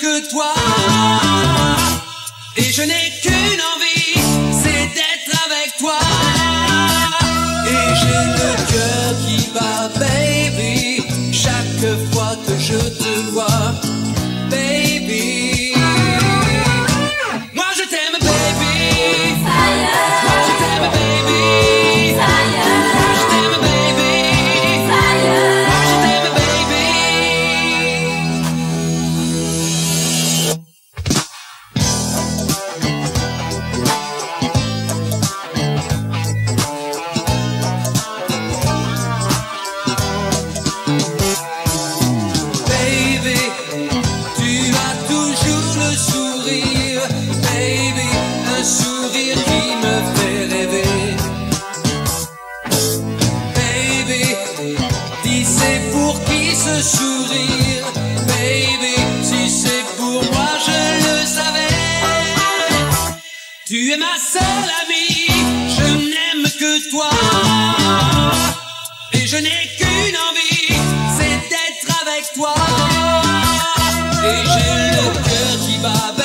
que toi. Et je n'ai qu'une envie. sourire, baby, si c'est pour moi, je le savais. Tu es ma seule amie, je n'aime que toi. Et je n'ai qu'une envie, c'est d'être avec toi. Et j'ai le cœur qui bat.